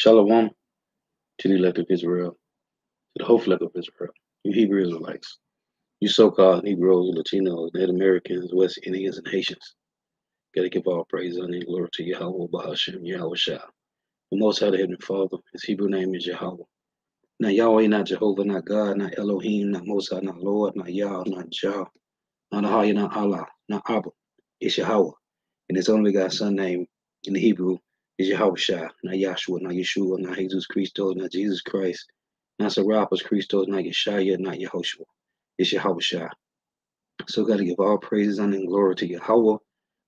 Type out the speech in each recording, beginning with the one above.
Shalom to the elect of Israel, to the whole flock of Israel, you Hebrew Israelites, you so-called Negroes, Latinos, Native Americans, West Indians, and Haitians. Gotta give all praise and glory to Yahweh, Bahashem, Yahweh Shah. The Most High, the Heavenly Father, his Hebrew name is Yahweh. Now Yahweh, not Jehovah, not God, not Elohim, not Most High, not Lord, not Yah, not Jah, not Ahaya, not Allah, not Abba. It's Yahweh. And his only God son name in the Hebrew is Yahweh Shah, not Yahshua, not Yeshua, not Jesus Christos, not Jesus Christ, not Serapis Christos, not Yeshaya, not Yehoshua. It's Yahweh Shah. So gotta give all praises and glory to Yahweh,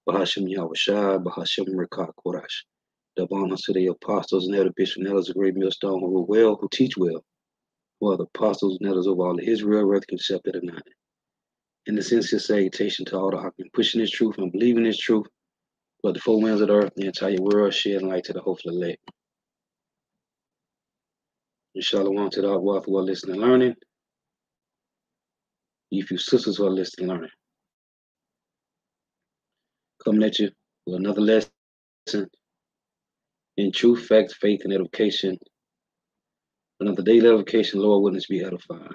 Bahashem Yahweh Shah, Bahashem Rekah Korash. The honors to the apostles and elder bishops and elders of great millstone who rule well, who teach well, who are the apostles and elders of all Israel, whether accepted or not. In the sincere salutation to all the who pushing this truth and believing this truth, but the four winds of the earth, the entire world, shedding light to the hopeful elect. And want to the wealth who are listening and learning. You few sisters who are listening and learning. Coming at you with another lesson in truth, fact, faith, and edification. Another daily edification, Lord, witness be edified.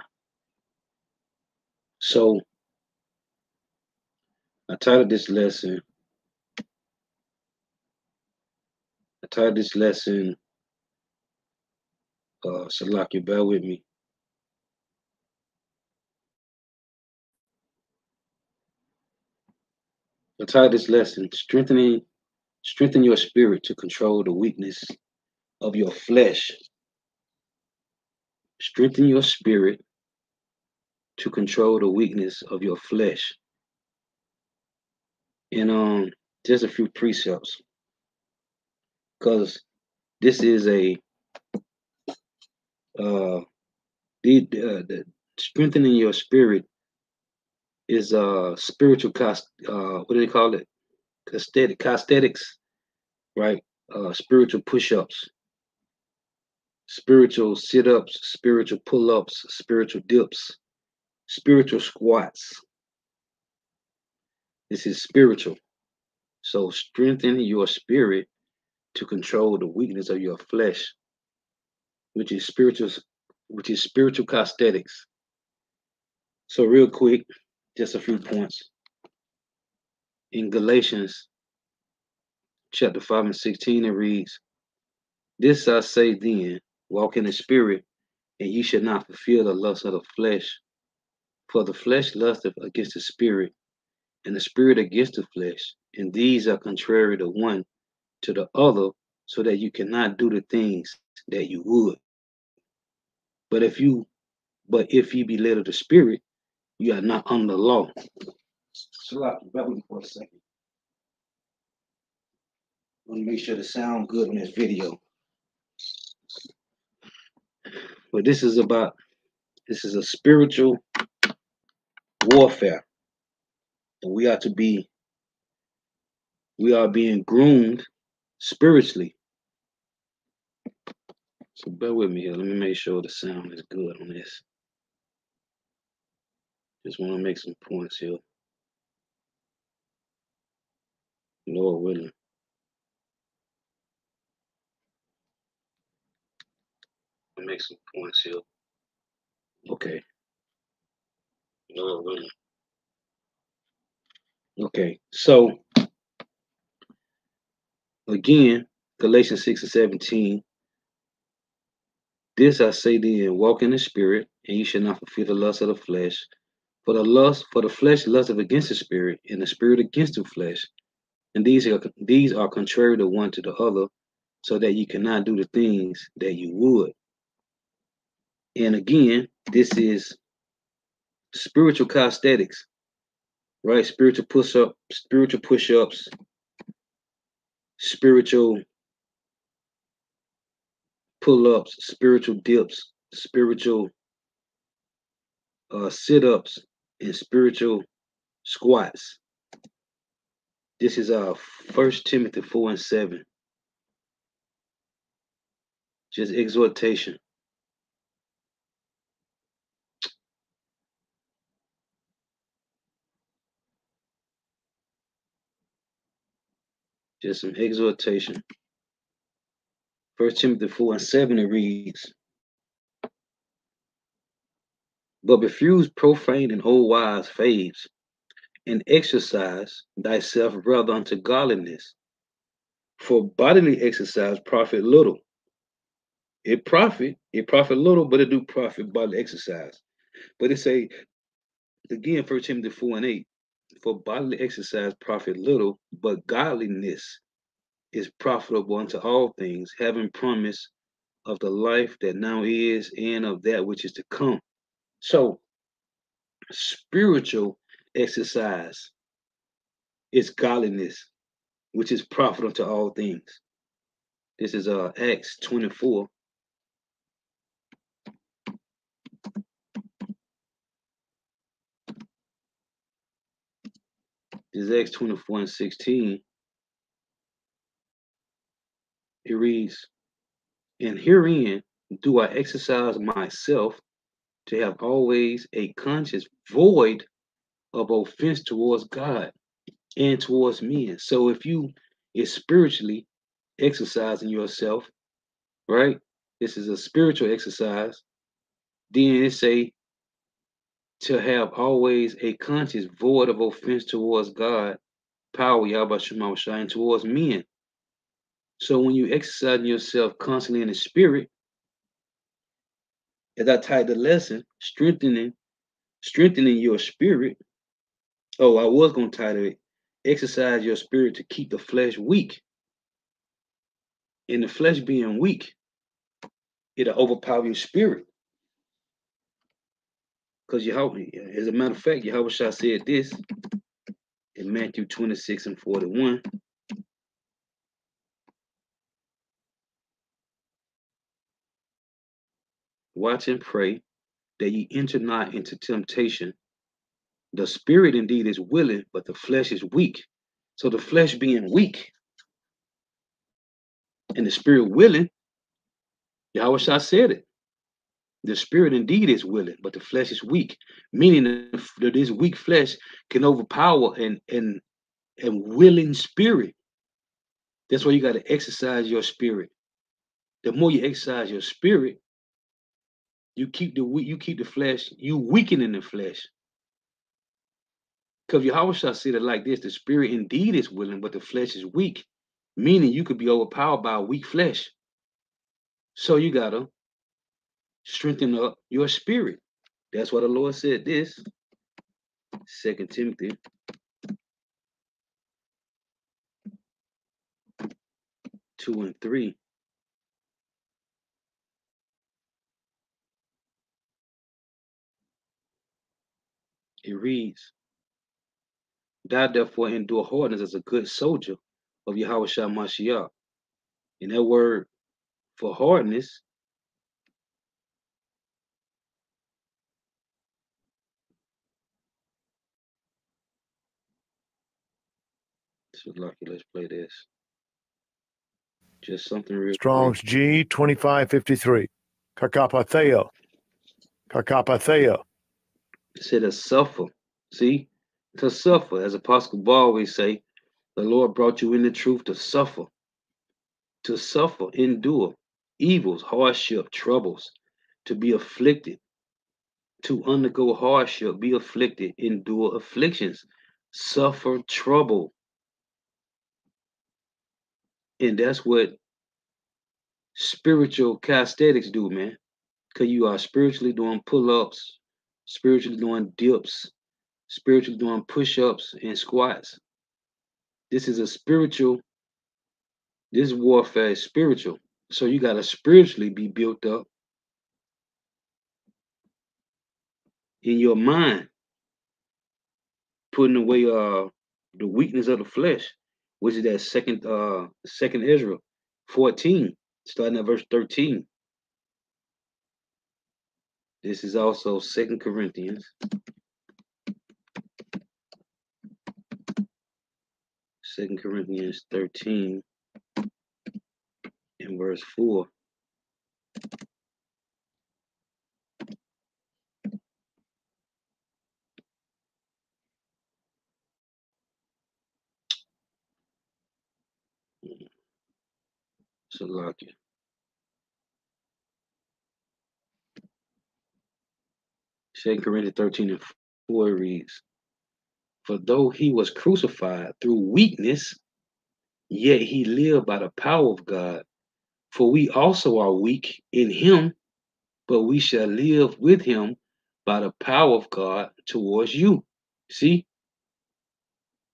So, I titled this lesson, Titled this lesson, uh, you bear with me. I titled this lesson, Strengthening Strengthen your spirit to control the weakness of your flesh. Strengthen your spirit to control the weakness of your flesh. And um, just a few precepts, because this is a uh, the, uh, the strengthening your spirit is uh spiritual cost. Uh, what do they call it? Costhetic, cosmetics, right? Uh, spiritual push-ups, spiritual sit-ups, spiritual pull-ups, spiritual dips, spiritual squats. This is spiritual. So strengthen your spirit to control the weakness of your flesh, which is spiritual, which is spiritual cosmetics. So real quick, just a few points in Galatians chapter 5 and 16, it reads, This I say then, walk in the spirit, and ye shall not fulfill the lust of the flesh. For the flesh lusteth against the spirit, and the spirit against the flesh, and these are contrary to one to the other, so that you cannot do the things that you would. But if you but if you be led of the spirit, you are not under the law. Slack, back with me for a second. Let me make sure the sound good in this video. But this is about this is a spiritual warfare. And we are to be we are being groomed spiritually. So bear with me here. Let me make sure the sound is good on this. Just want to make some points here. Lord willing. Make some points here. Okay. Lord willing. Okay, so again, Galatians 6 and 17. This I say then, walk in the spirit, and you shall not fulfill the lust of the flesh. For the lust, for the flesh lusteth against the spirit, and the spirit against the flesh and these are these are contrary to one to the other, so that you cannot do the things that you would. And again, this is spiritual calisthenics, right? Spiritual push up, spiritual push ups, spiritual pull ups, spiritual dips, spiritual uh, sit ups, and spiritual squats. This is uh First Timothy 4 and 7. Just exhortation. Just some exhortation. First Timothy 4 and 7 it reads, But refuse profane and old wives' fables, and exercise thyself rather unto godliness. For bodily exercise profit little. It profit, it profit little, but it do profit bodily exercise. But it say again, First Timothy 4 and 8, for bodily exercise profit little, but godliness is profitable unto all things, having promise of the life that now is and of that which is to come. So, spiritual exercise is godliness, which is profitable to all things. This is uh Acts 24. Is Acts 24 and 16. It reads, And herein do I exercise myself to have always a conscience void of offense towards God and towards men. So if you is spiritually exercising yourself, right? This is a spiritual exercise. Then it say to have always a conscience void of offense towards God, power Yahweh Shema and towards men. So when you exercise yourself constantly in the spirit, as I tied the lesson, strengthening, strengthening your spirit. Oh, I was gonna title it, exercise your spirit to keep the flesh weak. And the flesh being weak, it'll overpower your spirit. Because you Yahweh, as a matter of fact, Yahweh Shah said this in Matthew 26 and 41. Watch and pray that ye enter not into temptation. The spirit indeed is willing, but the flesh is weak. So the flesh being weak and the spirit willing, Yahweh Shah said it. The spirit indeed is willing, but the flesh is weak, meaning that this weak flesh can overpower and and and willing spirit. That's why you got to exercise your spirit. The more you exercise your spirit, you keep the you keep the flesh, you weaken in the flesh. Because Yahweh shall say it like this: the spirit indeed is willing, but the flesh is weak, meaning you could be overpowered by a weak flesh. So you gotta strengthen up your spirit. That's why the Lord said this. Second Timothy. Two and three. It reads, Thou therefore endure hardness as a good soldier of Yahweh Shah Mashiach. And that word for hardness so lucky, let's play this. Just something real Strong's quick. G twenty five fifty three. Kakopatheo. Kakopatheo. It said to suffer. See? To suffer. As Apostle Paul always say, the Lord brought you in the truth to suffer. To suffer, endure evils, hardship, troubles, to be afflicted, to undergo hardship, be afflicted, endure afflictions, suffer trouble. And that's what spiritual calisthenics do, man. Because you are spiritually doing pull ups, spiritually doing dips, spiritually doing push ups and squats. This is a spiritual, this warfare is spiritual. So you got to spiritually be built up in your mind, putting away uh the weakness of the flesh, which is that second uh second Israel 14, starting at verse 13. This is also Second Corinthians. Second Corinthians 13 and verse 4. lucky2 Corinthians 13 and 4 reads, For though he was crucified through weakness, yet he lived by the power of God. For we also are weak in him, but we shall live with him by the power of God towards you. See?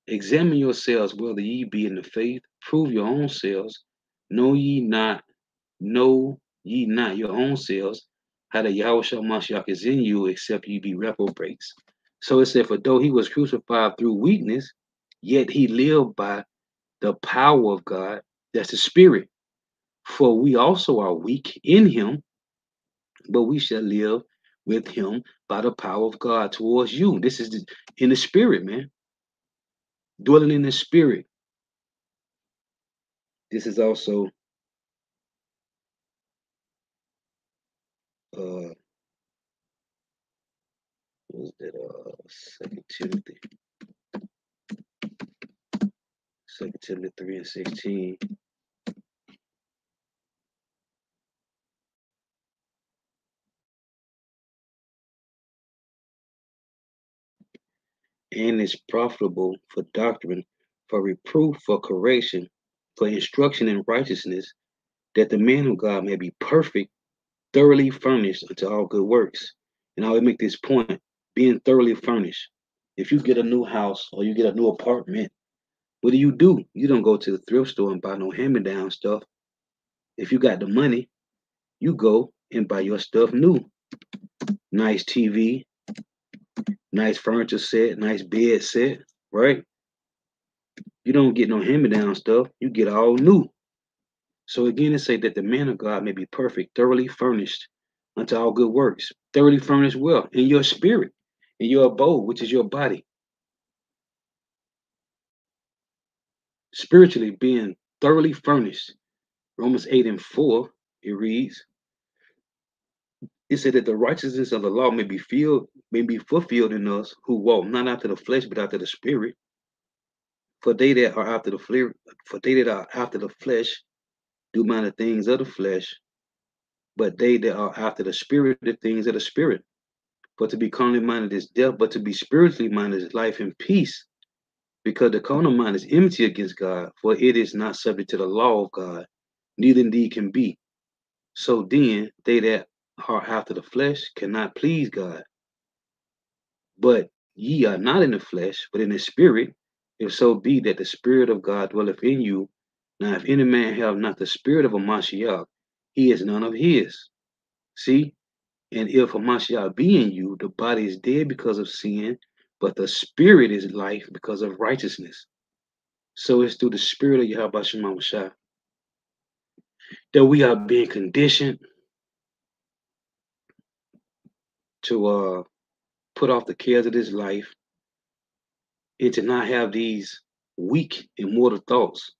Examine yourselves whether ye be in the faith, prove your own selves. Know ye not, know ye not your own selves, how the Yahweh Mashiach is in you, except ye be reprobates. So it said, For though he was crucified through weakness, yet he lived by the power of God. That's the spirit. For we also are weak in him, but we shall live with him by the power of God towards you. This is the, in the spirit, man. Dwelling in the spirit. This is also uh was that uh second Timothy. Second Timothy 3 and 16. and is profitable for doctrine, for reproof, for correction, for instruction in righteousness, that the man of God may be perfect, thoroughly furnished unto all good works. And I would make this point being thoroughly furnished. If you get a new house or you get a new apartment, what do you do? You don't go to the thrift store and buy no hand me down stuff. If you got the money, you go and buy your stuff new. Nice TV, nice furniture set, nice bed set, right? You don't get no hand-me-down stuff. You get all new. So again, it say that the man of God may be perfect, thoroughly furnished unto all good works, thoroughly furnished well in your spirit, in your abode, which is your body. Spiritually being thoroughly furnished. Romans 8 and 4, it reads, it said that the righteousness of the law may be filled, may be fulfilled in us who walk not after the flesh, but after the spirit. For they that are after the flesh, for they that are after the flesh, do mind the things of the flesh, but they that are after the spirit, the things of the spirit. For to be carnally minded is death, but to be spiritually minded is life and peace. Because the carnal mind is enmity against God, for it is not subject to the law of God, neither indeed can be. So then, they that are after the flesh cannot please God. But ye are not in the flesh, but in the spirit, if so be that the spirit of God dwelleth in you. Now, if any man have not the spirit of a he is none of his. See? And if a be in you, the body is dead because of sin, but the spirit is life because of righteousness. So it's through the spirit of Yahweh Shema that we are being conditioned to uh, put off the cares of this life and to not have these weak immortal thoughts.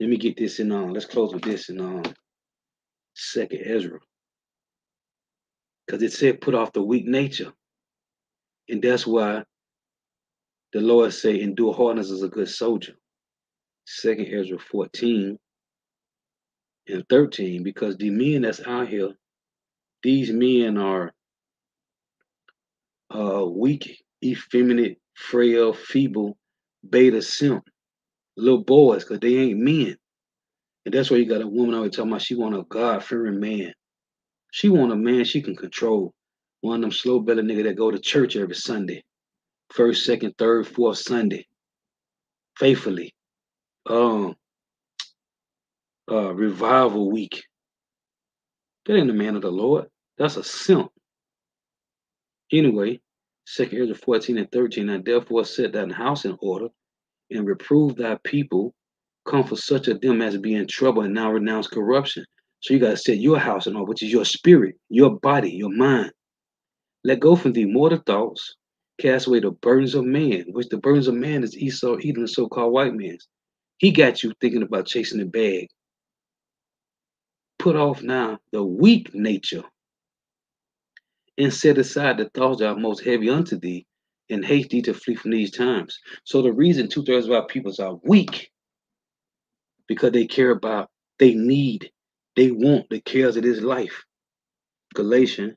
Let me get this in on. Uh, let's close with this in um second Ezra. Because it said put off the weak nature. And that's why the Lord say endure hardness as a good soldier. Second Ezra 14 and 13, because the men that's out here, these men are uh, weak, effeminate, frail, feeble, beta simp, little boys, because they ain't men. And that's why you got a woman always talking about she want a God-fearing man. She want a man she can control. One of them slow belly nigga that go to church every Sunday. First, second, third, fourth Sunday. Faithfully. Um uh revival week. That ain't the man of the Lord. That's a simp. Anyway, Second Ezra 14 and 13, and therefore set thine house in order, and reprove thy people, comfort such of them as be in trouble, and now renounce corruption. So you got to set your house in order, which is your spirit, your body, your mind. Let go from thee mortal thoughts, cast away the burdens of man, which the burdens of man is Esau, Edom, so-called white man's. He got you thinking about chasing the bag. Put off now the weak nature and set aside the thoughts that are most heavy unto thee, and haste thee to flee from these times. So the reason two thirds of our peoples are weak because they care about, they need, they want the cares of this life. Galatians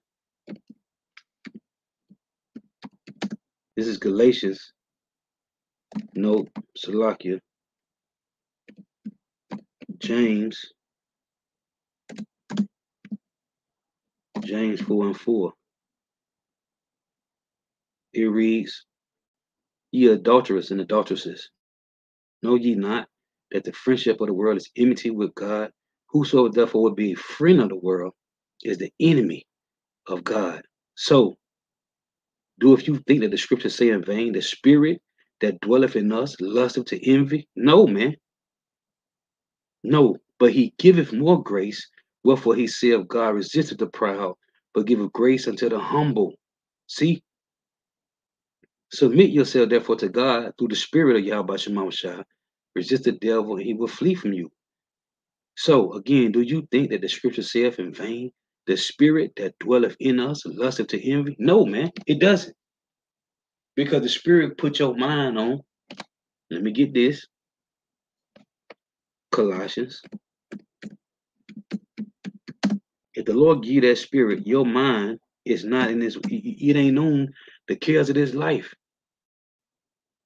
This is Galatians. No, Salakia. James. James 4 and 4. It reads, Ye adulterers and adulteresses, know ye not that the friendship of the world is enmity with God? Whosoever therefore would be a friend of the world is the enemy of God. So, do if you think that the scriptures say in vain, the spirit that dwelleth in us lusteth to envy? No, man. No, but he giveth more grace. Wherefore he saith, God resisteth the proud, but giveth grace unto the humble. See? Submit yourself therefore to God through the spirit of Yahweh. Resist the devil, and he will flee from you. So again, do you think that the scripture saith in vain, the spirit that dwelleth in us lusteth to envy? No, man, it doesn't. Because the spirit put your mind on. Let me get this. Colossians. If the Lord give that spirit, your mind is not in this, it ain't on the cares of this life,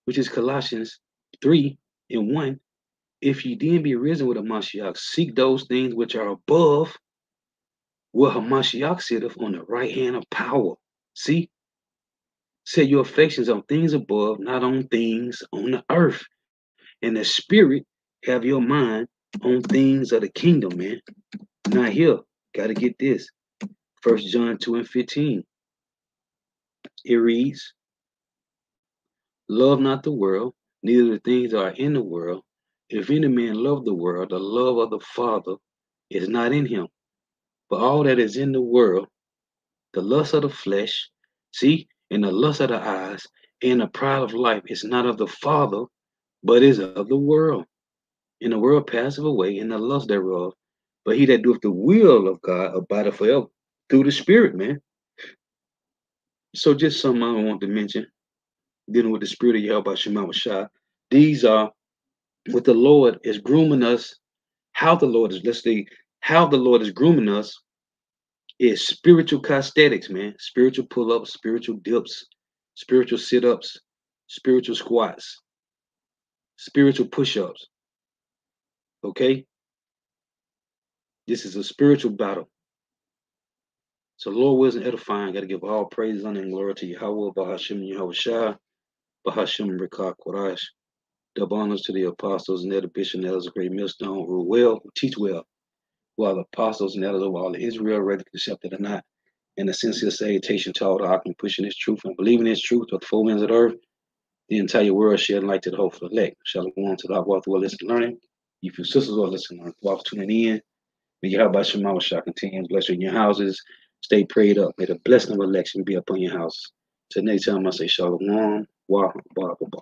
which is Colossians 3 and 1. If ye then be risen with a seek those things which are above, where Hamashiach sitteth on the right hand of power. See? Set your affections on things above, not on things on the earth. And the spirit have your mind on things of the kingdom, man. Not here. Gotta get this. First John 2 and 15. It reads, Love not the world, neither the things that are in the world. If any man love the world, the love of the Father is not in him. But all that is in the world, the lust of the flesh, see, and the lust of the eyes, and the pride of life is not of the Father, but is of the world. And the world passeth away, and the lust thereof. But he that doeth the will of God abideth forever through the Spirit, man. So just something I want to mention, dealing with the Spirit of Yahweh Shema Shah. These are what the Lord is grooming us, how the Lord is, let's say, how the Lord is grooming us is spiritual calisthenics, man. Spiritual pull-ups, spiritual dips, spiritual sit-ups, spiritual squats, spiritual push-ups. Okay? This is a spiritual battle. So Lord wisdom edifying, gotta give all praise, honor, and glory to Yahweh, Bahashim Yahweh Shah, Bahashim Rikah Quraysh. Double honors to the apostles and the bishop and elders great millstone who well, teach well, while the apostles and elders of all Israel, whether accepted or not. And a sincere salutation to all the Akim pushing this truth and believing this truth with the four winds of the earth, the entire world sharing light to the hopeful elect. Shalom to the who are listening learning. You few sisters are listening, while tuning in. May Yahweh Shema shall continue to bless you in your houses. Stay prayed up. May the blessing of election be upon your house. Till next time, I say Shalom. Ba, ba, ba.